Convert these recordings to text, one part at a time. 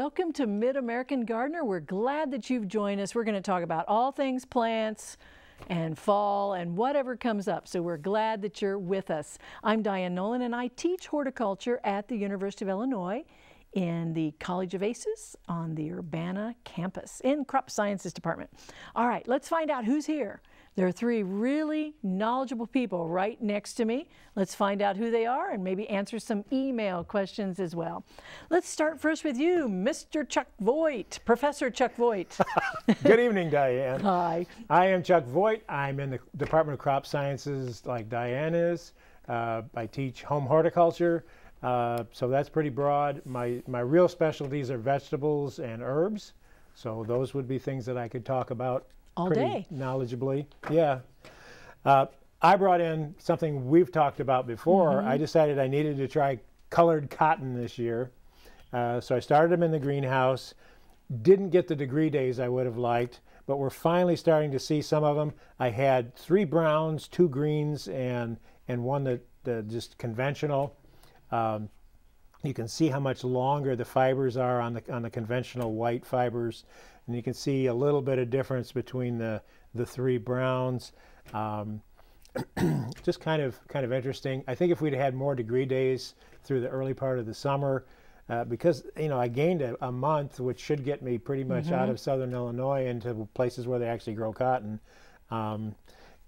Welcome to Mid American Gardener. We're glad that you've joined us. We're going to talk about all things plants and fall and whatever comes up. So we're glad that you're with us. I'm Dianne Noland and I teach horticulture at the University of Illinois in the College of Aces on the Urbana campus in Crop Sciences Department. All right, let's find out who's here. There are three really knowledgeable people right next to me. Let's find out who they are and maybe answer some email questions as well. Let's start first with you, Mr. Chuck Voigt, Professor Chuck Voigt. Good evening, Dianne. Hi. I am Chuck Voigt. I'm in the Department of Crop Sciences like Dianne is. Uh, I teach home horticulture, uh, so that's pretty broad. My, my real specialties are vegetables and herbs, so those would be things that I could talk about all pretty day. knowledgeably. Yeah. Uh, I brought in something we've talked about before. Mm-hmm. I decided I needed to try colored cotton this year. Uh, so I started them in the greenhouse. Didn't get the degree days I would have liked, but we're finally starting to see some of them. I had three browns, two greens, and and one that, that just conventional. Um, you can see how much longer the fibers are on the on the conventional white fibers and you can see a little bit of difference between the the three browns. Um, just kind of kind of interesting. I think if we'd had more degree days through the early part of the summer, uh, because you know I gained a, a, month, which should get me pretty much mm-hmm. out of southern Illinois into places where they actually grow cotton. Um,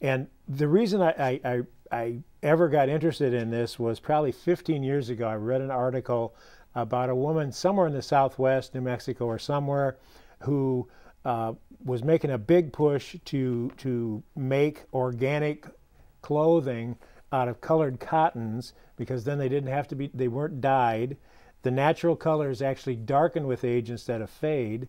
and the reason I, I, I, I ever got interested in this was probably 15 years ago. I read an article about a woman somewhere in the Southwest, New Mexico, or somewhere who uh, was making a big push to to make organic clothing out of colored cottons because then they didn't have to be they weren't dyed. The natural colors actually darken with age instead of fade.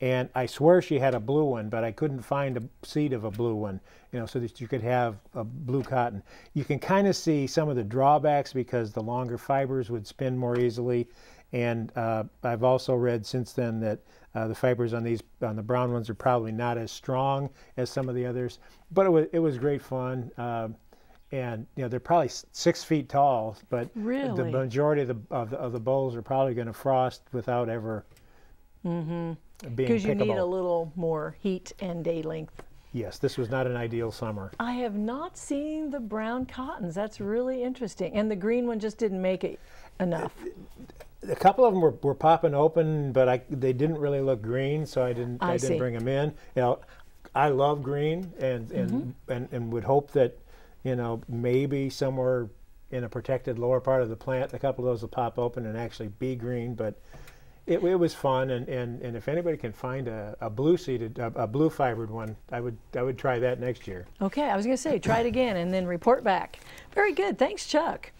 And I swear she had a blue one, but I couldn't find a seed of a blue one, you know, so that you could have a blue cotton. You can kind of see some of the drawbacks because the longer fibers would spin more easily. And uh, I've also read since then that uh, the fibers on these on the brown ones are probably not as strong as some of the others, but it was it was great fun. Uh, and you know they're probably six feet tall, but really? the majority of the of the, of the bolls are probably going to frost without ever mm-hmm. being because you need a little more heat and day length. Yes, this was not an ideal summer. I have not seen the brown cottons. That's really interesting, and the green one just didn't make it enough a couple of them were, were popping open, but I, they didn't really look green, so I didn't I, I, didn't bring them in. You know, I love green and and, mm-hmm. and and would hope that you know maybe somewhere in a protected lower part of the plant, a couple of those will pop open and actually be green, but. It, it was fun, and, and, and if anybody can find a, a blue seeded, a, a blue fibered one, I would I would try that next year. Okay, I was going to say try it again and then report back. Very good, thanks, Chuck.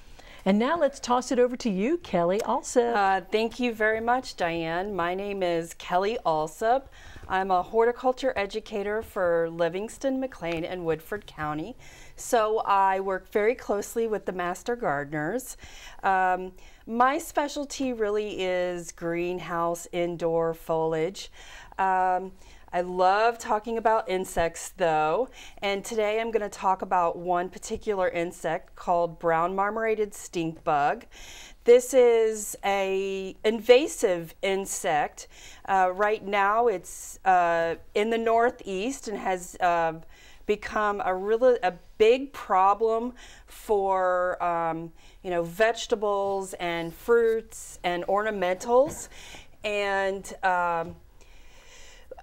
And now let's toss it over to you, Kelly Allsup. Uh, thank you very much, Dianne. My name is Kelly Allsup. I'm a horticulture educator for Livingston, McLean, and Woodford County. So I work very closely with the master gardeners. Um, my specialty really is greenhouse indoor foliage. Um, I love talking about insects though, and today I'm going to talk about one particular insect called brown marmorated stink bug. This is a invasive insect. Uh, right now it's uh, in the northeast and has uh, become a really a big problem for um, you know vegetables and fruits and ornamentals and um,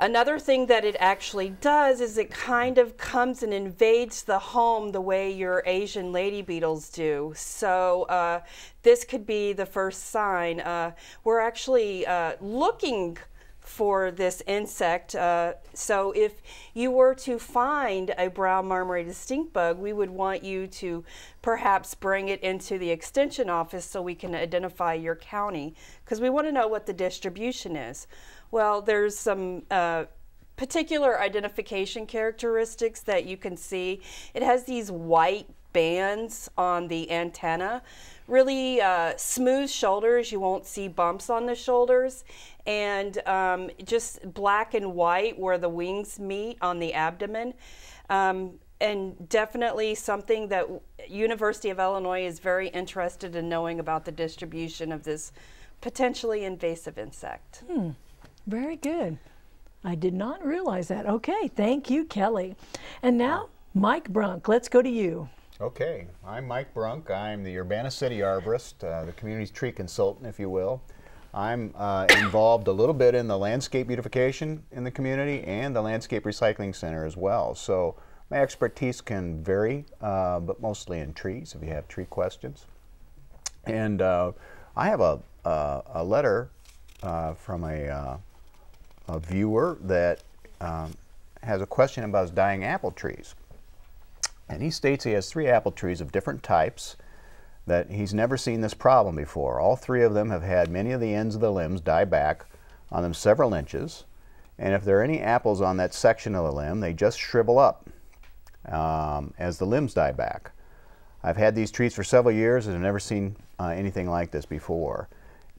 Another thing that it actually does is it kind of comes and invades the home the way your Asian lady beetles do. So uh, this could be the first sign. Uh, we're actually uh, looking for this insect. Uh, so if you were to find a brown marmorated stink bug, we would want you to perhaps bring it into the extension office so we can identify your county because we want to know what the distribution is. Well, there's some uh, particular identification characteristics that you can see. It has these white bands on the antenna, really uh, smooth shoulders. You won't see bumps on the shoulders, and um, just black and white where the wings meet on the abdomen. Um, and definitely something that University of Illinois is very interested in knowing about the distribution of this potentially invasive insect. Very good. I did not realize that. Okay, thank you, Kelly. And now, Mike Brunk, let's go to you. Okay, I'm Mike Brunk. I'm the Urbana City Arborist, uh, the community's tree consultant, if you will. I'm uh, involved a little bit in the landscape beautification in the community and the landscape recycling center as well. So my expertise can vary, uh, but mostly in trees if you have tree questions. And uh, I have a, a, a letter uh, from a, uh, a viewer that um, has a question about his dying apple trees. And he states he has three apple trees of different types, that he's never seen this problem before. All three of them have had many of the ends of the limbs die back on them several inches, and if there are any apples on that section of the limb, they just shrivel up um, as the limbs die back. I've had these trees for several years and have never seen uh, anything like this before.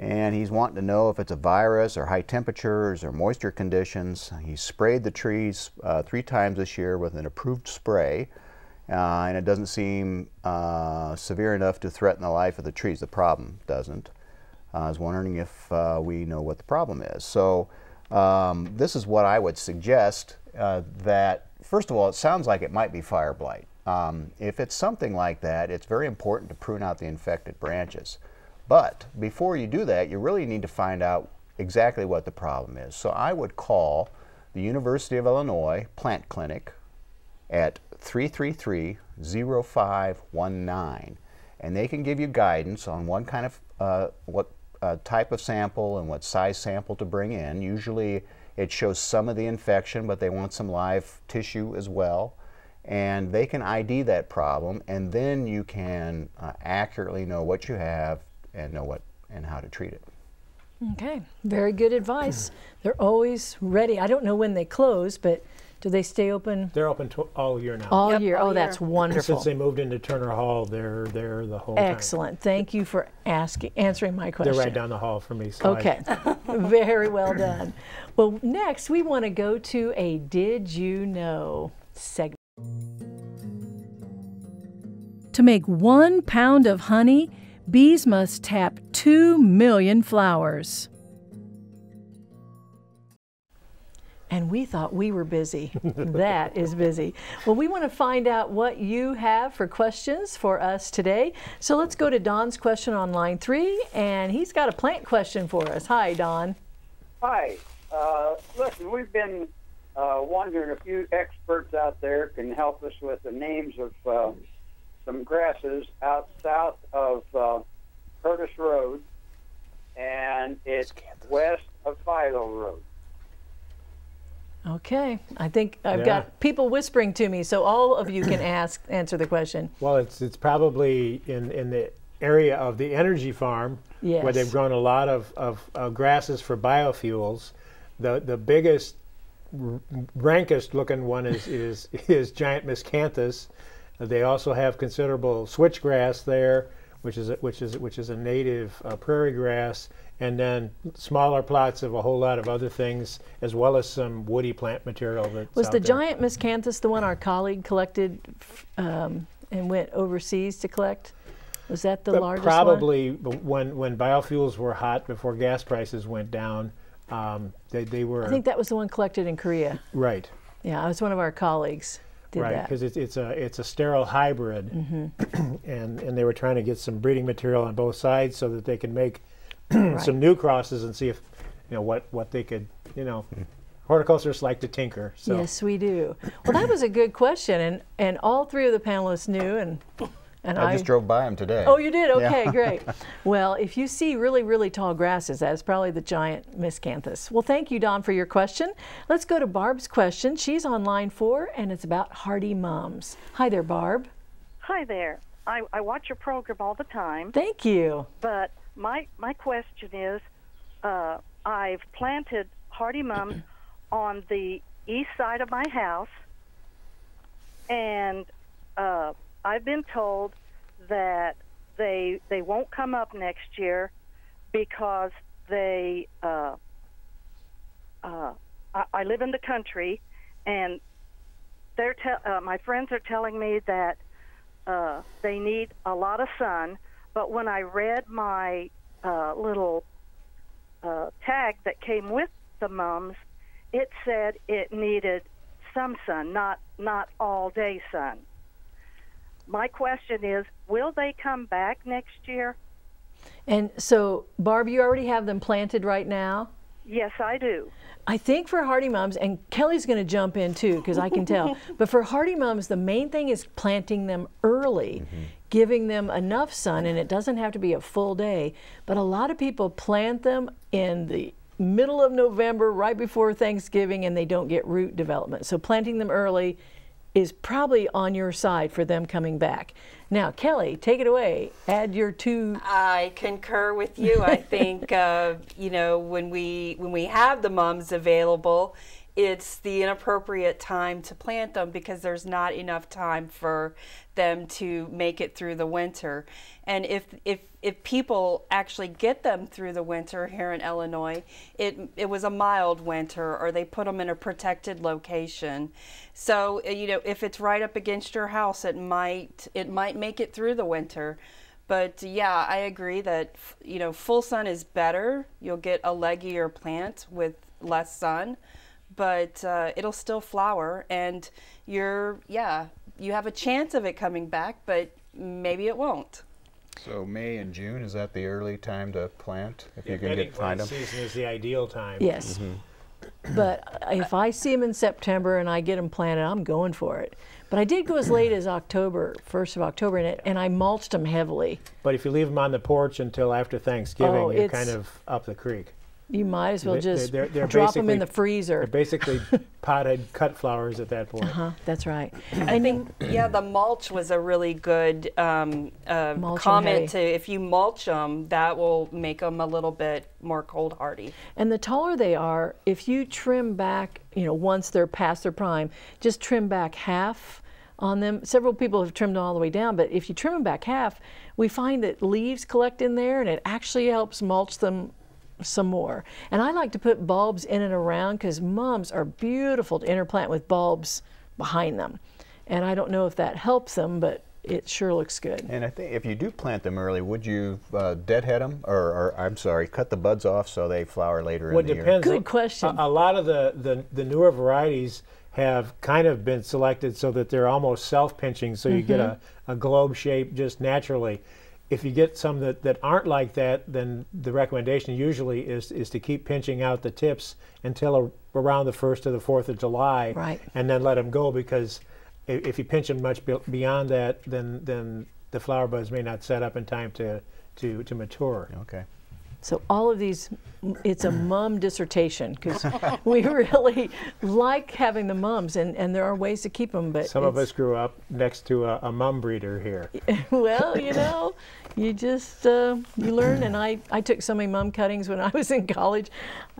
And he's wanting to know if it's a virus or high temperatures or moisture conditions. He sprayed the trees uh, three times this year with an approved spray uh, and it doesn't seem uh, severe enough to threaten the life of the trees. The problem doesn't. Uh, I was wondering if uh, we know what the problem is. So um, this is what I would suggest uh, that, first of all, it sounds like it might be fire blight. Um, if it's something like that, it's very important to prune out the infected branches. But before you do that, you really need to find out exactly what the problem is. So I would call the University of Illinois Plant Clinic at 333-0519 and they can give you guidance on one kind of uh, what uh, type of sample and what size sample to bring in. Usually it shows some of the infection but they want some live tissue as well and they can ID that problem and then you can uh, accurately know what you have and know what and how to treat it. Okay, very good advice. They're always ready. I don't know when they close, but do they stay open They're open to all year now. all Yep, year? all oh, that's year. wonderful. Since they moved into Turner Hall, they're there the whole time. Excellent. Thank you for asking, answering my question. They're right down the hall from me. so I- Okay, very well done. Well, next we want to go to a Did You Know segment. To make one pound of honey, bees must tap two million flowers. And we thought we were busy. that is busy. Well, we want to find out what you have for questions for us today. So let's go to Don's question on line three, and he's got a plant question for us. Hi, Don. Hi. Uh, listen, we've been uh, wondering if you experts out there can help us with the names of uh, some grasses out south of uh, Curtis Road, and it's west of Philo Road. Okay, I think I've Yeah. got people whispering to me, so all of you can ask answer the question. Well, it's it's probably in in the area of the energy farm where they've grown a lot of, of, of grasses for biofuels. The the biggest, r- rankest looking one is is is giant miscanthus. Uh, They also have considerable switchgrass there, which is a, which is which is a native uh, prairie grass, and then smaller plots of a whole lot of other things, as well as some woody plant material. That's Was the there. giant miscanthus the one our colleague collected um, and went overseas to collect? Was that the But largest one? probably when when biofuels were hot before gas prices went down, um, they, they were I think that was the one collected in Korea. right, Yeah, I was one of our colleagues did right, that. because it's it's a it's a sterile hybrid, mm-hmm. and and they were trying to get some breeding material on both sides so that they could make some new crosses and see if you know what what they could you know. Mm. Horticulturists like to tinker, so Yes, we do. Well, that was a good question, and and all three of the panelists knew, and and I just drove by them today. Oh, you did? Okay, great. Well, if you see really, really tall grasses, that's probably the giant miscanthus. Well, thank you, Don, for your question. Let's go to Barb's question. She's on line four, and it's about hardy mums. Hi there, Barb. Hi there. I, I watch your program all the time, Thank you. but my my question is, uh, I've planted hardy mums on the east side of my house, and uh, I've been told that they they won't come up next year because they. Uh, uh, I, I live in the country, and they're te- uh, my friends are telling me that uh, they need a lot of sun. But when I read my uh, little uh, tag that came with the mums, it said it needed some sun, not not all day sun. My question is, will they come back next year? And so, Barb, you already have them planted right now? Yes, I do. I think for hardy mums, and Kelly's going to jump in too because I can tell, but for hardy mums, the main thing is planting them early, mm-hmm. giving them enough sun, and it doesn't have to be a full day. But a lot of people plant them in the middle of November, right before Thanksgiving, and they don't get root development. So planting them early is probably on your side for them coming back. Now, Kelly, take it away. Add your two. I concur with you. I think uh, you know when we when we have the moms available, it's the inappropriate time to plant them because there's not enough time for them to make it through the winter. And if if if people actually get them through the winter here in Illinois, it it was a mild winter or they put them in a protected location. So, uh, you know, if it's right up against your house, it might it might make it through the winter. But yeah, I agree that you know, full sun is better. You'll get a leggier plant with less sun but uh, it'll still flower and you're yeah you have a chance of it coming back but maybe it won't so May and June is that the early time to plant if yeah, you can get find them? Season is the ideal time. Yes, mm-hmm. but if I see them in September and I get them planted, I'm going for it. But I did go as late as October, first of October, and, it, and I mulched them heavily. But if you leave them on the porch until after Thanksgiving, oh, you're kind of up the creek. You might as well just they're, they're drop them in the freezer. They're basically potted cut flowers at that point. Uh-huh, that's right. I think yeah, the mulch was a really good um, uh, comment to if you mulch them, that will make them a little bit more cold hardy. And the taller they are, if you trim back, you know, once they're past their prime, just trim back half on them. Several people have trimmed them all the way down, but if you trim them back half, we find that leaves collect in there and it actually helps mulch them some more. And I like to put bulbs in and around because mums are beautiful to interplant with bulbs behind them. And I don't know if that helps them, but it sure looks good. And I think if you do plant them early, would you uh, deadhead them, or, or, I'm sorry, cut the buds off so they flower later well, in the depends. year? Good question. A, a, lot of the, the, the newer varieties have kind of been selected so that they're almost self-pinching, so you mm -hmm. get a, a globe shape just naturally if you get some that, that aren't like that, then the recommendation usually is, is to keep pinching out the tips until a, around the 1st or the 4th of July. Right. And then let them go because if, if you pinch them much beyond that, then, then the flower buds may not set up in time to, to, to mature. Okay. So all of these, it's a mum dissertation because we really like having the mums, and, and there are ways to keep them. But some of us grew up next to a, a mum breeder here. well, you know, you just uh, you learn, and I I took so many mum cuttings when I was in college.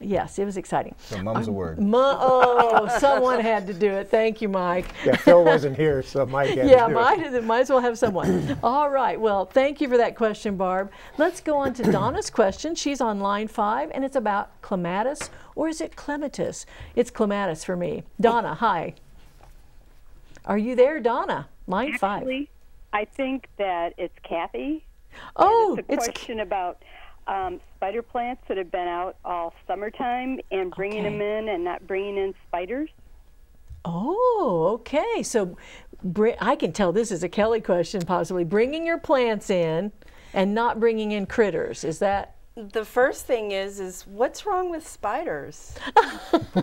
Yes, it was exciting. So mum's um, a word. oh, someone had to do it. Thank you, Mike. Yeah, Phil wasn't here, so Mike had yeah, to do might, it. might as well have someone. All right. Well, thank you for that question, Barb. Let's go on to Donna's question. She's on line five, and it's about clematis, or is it clematis? It's clematis for me. Donna, hi. Are you there, Donna? Line Actually, five. I think that it's Kathy. Oh, it's a question about um, spider plants that have been out all summertime and bringing okay. them in and not bringing in spiders. Oh, okay. So I can tell this is a Kelly question, possibly. Bringing your plants in and not bringing in critters. Is that the first thing is is what's wrong with spiders?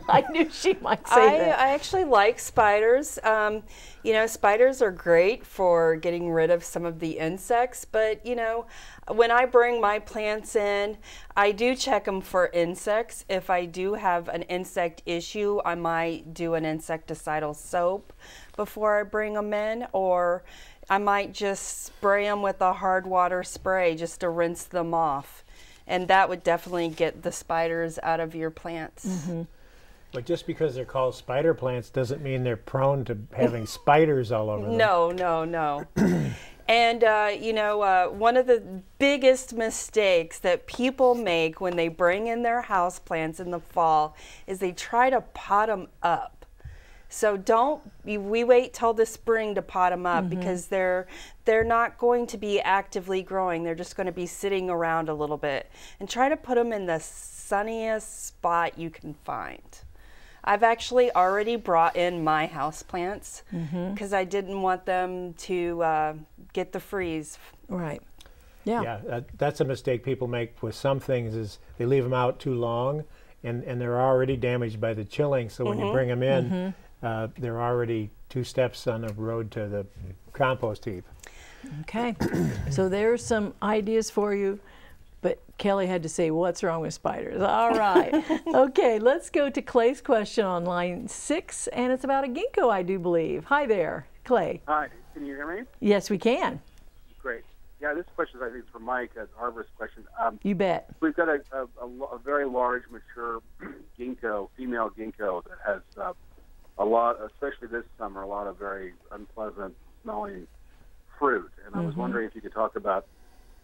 I knew she might say I, that. I actually like spiders. Um, you know spiders are great for getting rid of some of the insects but you know when i bring my plants in i do check them for insects. If i do have an insect issue i might do an insecticidal soap before i bring them in or I might just spray them with a hard water spray just to rinse them off and that would definitely get the spiders out of your plants. Mm-hmm. But just because they're called spider plants doesn't mean they're prone to having spiders all over them. No, no, no. and uh, you know, uh, one of the biggest mistakes that people make when they bring in their house plants in the fall is they try to pot them up. So don't we wait till the spring to pot them up Mm-hmm. because they're they're not going to be actively growing. They're just going to be sitting around a little bit. And try to put them in the sunniest spot you can find. I've actually already brought in my house plants Mm-hmm. because I didn't want them to uh, get the freeze. Right. Yeah. Yeah, that, that's a mistake people make with some things is they leave them out too long, and, and they're already damaged by the chilling. So when you bring them in, uh, they're already two steps on the road to the compost heap. Okay. so there's some ideas for you. But Kelly had to say, What's wrong with spiders? All right. okay, let's go to Clay's question on line six, and it's about a ginkgo, I do believe. Hi there, Clay. Hi, can you hear me? Yes, we can. Great. Yeah, this question I think is for Mike, an arborist question. Um, You bet. we've got a, a, a, a very large, mature ginkgo, female ginkgo that has uh, a lot, especially this summer, a lot of very unpleasant smelling fruit. And I was wondering if you could talk about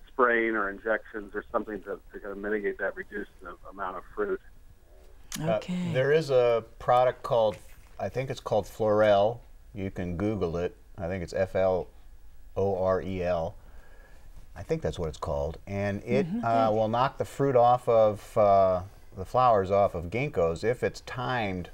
spraying or injections or something to, to kind of mitigate that, reduce the amount of fruit. Uh, Okay. there is a product called, I think it's called Florel. You can Google it. I think it's F L O R E L. I think that's what it's called. And it uh, will knock the fruit off of uh, the flowers off of ginkgos if it's timed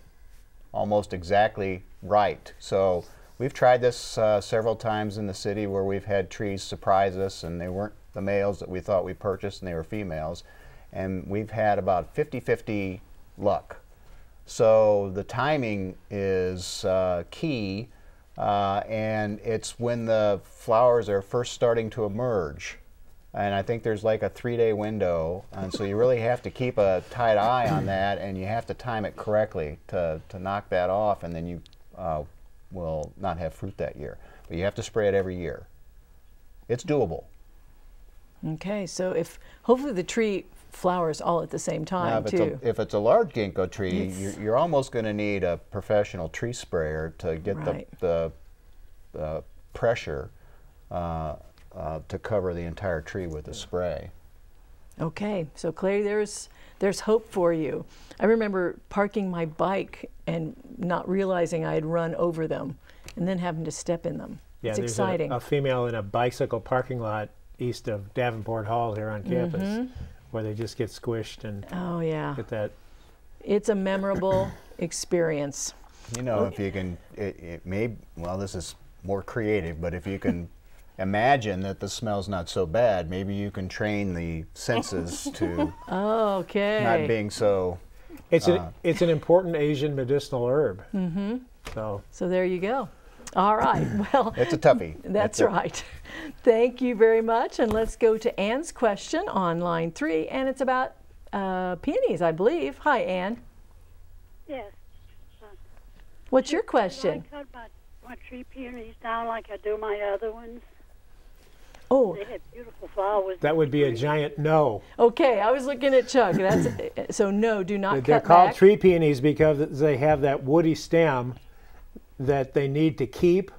almost exactly right. So we've tried this uh, several times in the city where we've had trees surprise us and they weren't the males that we thought we purchased and they were females. And we've had about 50 50 luck. So the timing is uh, key, uh, and it's when the flowers are first starting to emerge. And I think there's like a three day window, and so you really have to keep a tight eye on that, and you have to time it correctly to, to knock that off, and then you uh, will not have fruit that year. But you have to spray it every year. It's doable. Okay, so if hopefully the tree flowers all at the same Now, time, if, it's too. a, if it's a large ginkgo tree, you're, you're almost going to need a professional tree sprayer to get Right. the, the uh, pressure uh, uh, to cover the entire tree with the spray. Okay, so Clay, there's there's hope for you. I remember parking my bike and not realizing I had run over them, and then having to step in them. Yeah, it's there's a- exciting. A, female in a bicycle parking lot east of Davenport Hall here on campus, Mm-hmm. where they just get squished and oh yeah, get that. it's a memorable experience. You know, if you can, it, it may, well, this is more creative, but if you can imagine that the smell's not so bad, maybe you can train the senses to Okay. not being so. It's Uh, an it's an important Asian medicinal herb. Mm-hmm. So So there you go. All right. Well, It's a toughie. That's It's a- right. Thank you very much. And let's go to Anne's question on line three, and it's about uh, peonies, I believe. Hi, Anne. Yes. What's your question? I cut my, my tree peonies down like I do my other ones. Oh, They have beautiful flowers. that would be a giant no. okay. I was looking at Chuck. That's so no. Do not They're cut called back. tree peonies because they have that woody stem that they need to keep,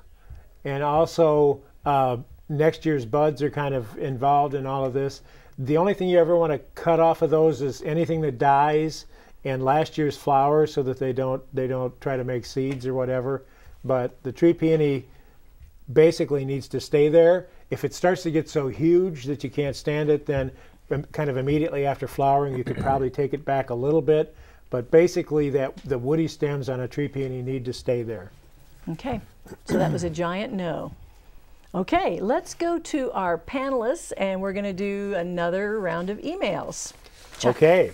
and also uh, next year's buds are kind of involved in all of this. The only thing you ever want to cut off of those is anything that dies and last year's flowers, so that they don't they don't try to make seeds or whatever. But the tree peony basically needs to stay there. If it starts to get so huge that you can't stand it, then kind of immediately after flowering, you could probably take it back a little bit. But basically, that the woody stems on a tree peony need to stay there. Okay. So that was a giant no. Okay, let's go to our panelists, and we're going to do another round of emails. Okay,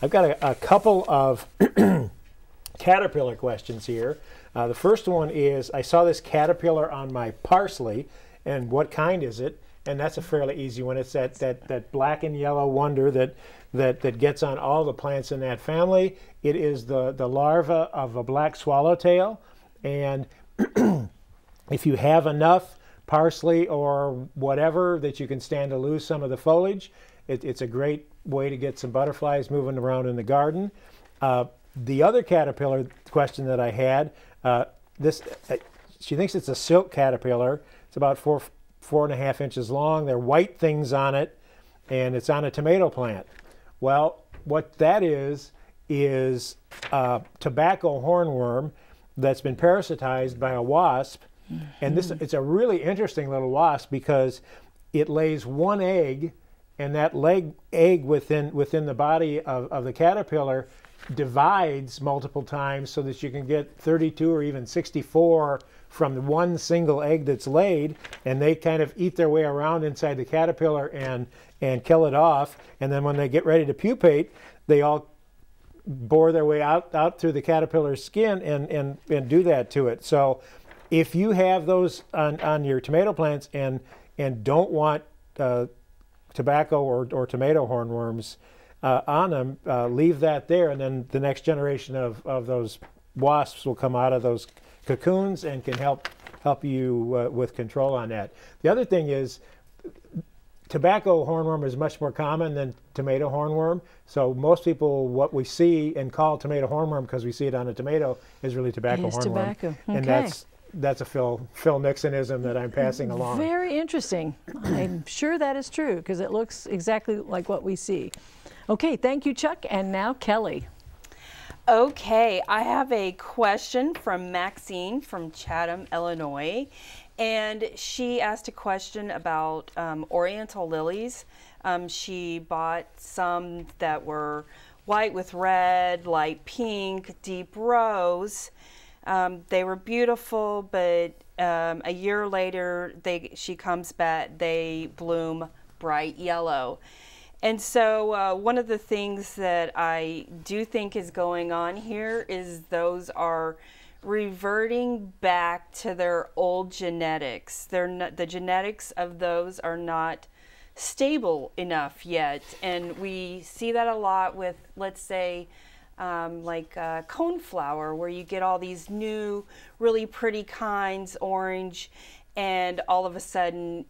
I've got a, a couple of caterpillar questions here. Uh, the first one is I saw this caterpillar on my parsley, and what kind is it? And that's a fairly easy one. It's that, that, that black and yellow wonder that, that, that gets on all the plants in that family. It is the, the larva of a black swallowtail. And if you have enough parsley or whatever that you can stand to lose some of the foliage, it, it's a great way to get some butterflies moving around in the garden. Uh, the other caterpillar question that I had, uh, this uh, she thinks it's a silk caterpillar. It's about four four and a half inches long. There are white things on it, and it's on a tomato plant. Well, what that is is uh, tobacco hornworm, that's been parasitized by a wasp. And this it's a really interesting little wasp because it lays one egg and that leg egg within within the body of, of the caterpillar divides multiple times so that you can get 32 or even 64 from one single egg that's laid and they kind of eat their way around inside the caterpillar and and kill it off. And then when they get ready to pupate they all bore their way out out through the caterpillar's skin and and, and do that to it. So if you have those on, on your tomato plants and and don't want uh, tobacco or, or tomato hornworms uh, on them, uh, leave that there, and then the next generation of, of those wasps will come out of those cocoons and can help help you uh, with control on that. The other thing is tobacco hornworm is much more common than tomato hornworm. So most people, what we see and call tomato hornworm because we see it on a tomato is really tobacco Is hornworm, tobacco. and that's that's a Phil Phil Nixonism that I'm passing along. Very interesting. I'm sure that is true because it looks exactly like what we see. Okay, thank you, Chuck. And now Kelly. Okay, I have a question from Maxine from Chatham, Illinois. And she asked a question about um, Oriental lilies. Um, she bought some that were white with red, light pink, deep rose. Um, they were beautiful, but um, a year later, they she comes back. They bloom bright yellow. And so, uh, one of the things that I do think is going on here is those are reverting back to their old genetics. They're not, the genetics of those are not stable enough yet. And we see that a lot with, let's say, um, like uh, coneflower, where you get all these new, really pretty kinds, orange, and all of a sudden,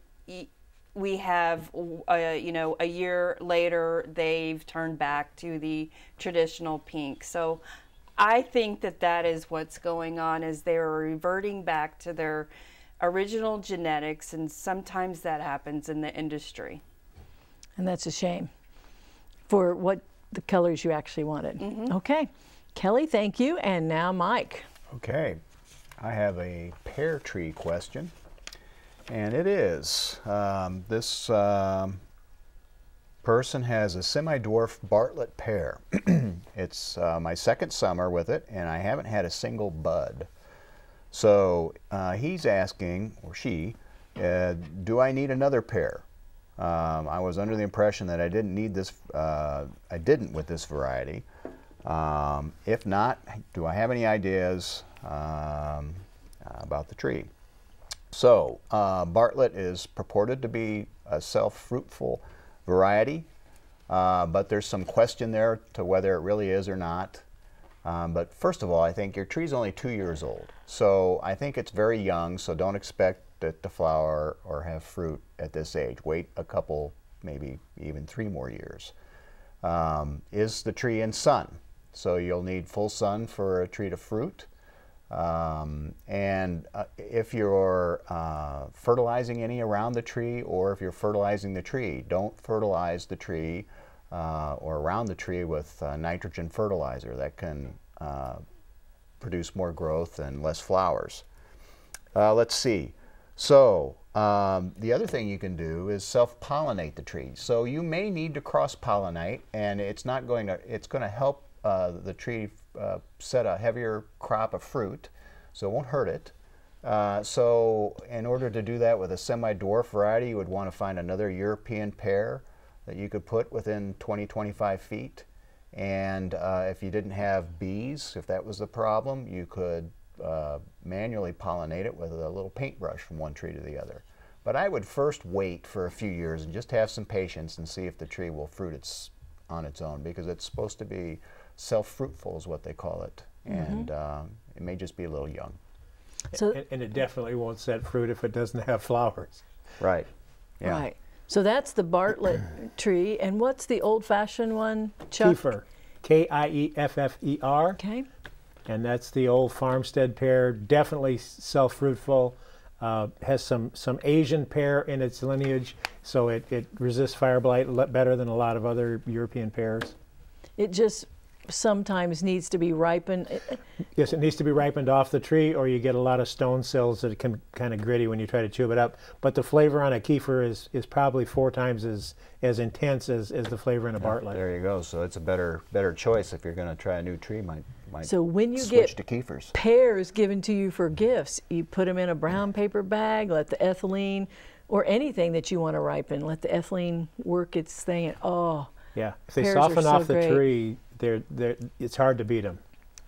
we have, uh, you know, a year later, they've turned back to the traditional pink. So I think that that is what's going on is they're reverting back to their original genetics, and sometimes that happens in the industry. And that's a shame for what the colors you actually wanted. Okay. Kelly, thank you. And now Mike. Okay, I have a pear tree question, and it is um, this um, person has a semi-dwarf Bartlett pear. it's uh, my second summer with it, and I haven't had a single bud. So uh, he's asking, or she, uh, do I need another pear? Um, I was under the impression that I didn't need this. Uh, I didn't with this variety. Um, if not, do I have any ideas um, about the tree? So uh, Bartlett is purported to be a self-fruitful variety, uh, but there's some question there to whether it really is or not. Um, but first of all, I think your tree's only two years old, so I think it's very young. So don't expect it to flower or have fruit at this age. Wait a couple, maybe even three more years. Um, is the tree in sun? So you'll need full sun for a tree to fruit. Um, and uh, if you're uh, fertilizing any around the tree or if you're fertilizing the tree, don't fertilize the tree uh, or around the tree with uh, nitrogen fertilizer. That can uh, produce more growth and less flowers. Uh, let's see. So um, the other thing you can do is self-pollinate the tree. So you may need to cross-pollinate, and it's not going to. It's going to help the tree uh, set a heavier crop of fruit, so it won't hurt it. Uh, so in order to do that with a semi-dwarf variety, you would want to find another European pear that you could put within 20, 25 feet. And uh, if you didn't have bees, if that was the problem, you could uh, manually pollinate it with a little paintbrush from one tree to the other. But I would first wait for a few years and just have some patience and see if the tree will fruit its, on its own because it's supposed to be self-fruitful is what they call it. And um, it may just be a little young. So, and, and it definitely won't set fruit if it doesn't have flowers. Right. Yeah. right. So that's the Bartlett tree. And what's the old fashioned one, Chuck? Kieffer, K I E F F E R. Okay. and that's the old farmstead pear. Definitely self-fruitful. Uh, has some some Asian pear in its lineage, so it, it resists fire blight better than a lot of other European pears. It just sometimes needs to be ripened. Yes, it needs to be ripened off the tree, or you get a lot of stone cells that can kind of gritty when you try to chew it up. But the flavor on a Kieffer is, is probably four times as, as intense as, as the flavor in a Bartlett. There you go. So it's a better better choice if you're going to try a new tree. Might might So when you get to Kieffers. pears given to you for gifts, you put them in a brown paper bag, let the ethylene or anything that you want to ripen, let the ethylene work its thing. And, oh, Yeah, if they Pears soften so off the great. tree, they're, they're, it's hard to beat them.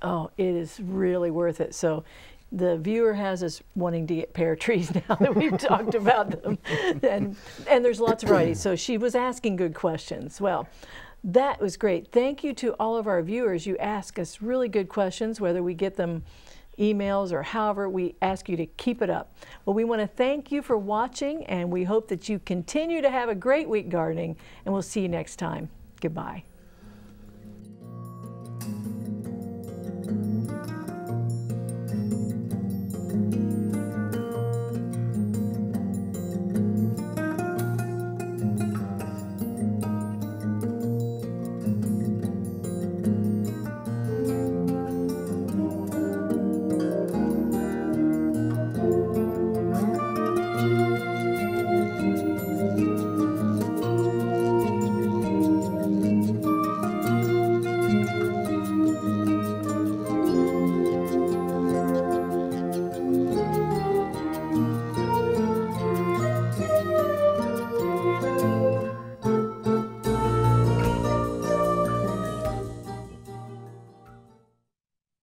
oh, it is really worth it. So the viewer has us wanting to get pear trees now that we've talked about them. And, and there's lots of varieties. So she was asking good questions. Well, that was great. Thank you to all of our viewers. You ask us really good questions, whether we get them emails or however, we ask you to keep it up. Well, we want to thank you for watching and we hope that you continue to have a great week gardening and we'll see you next time. Goodbye.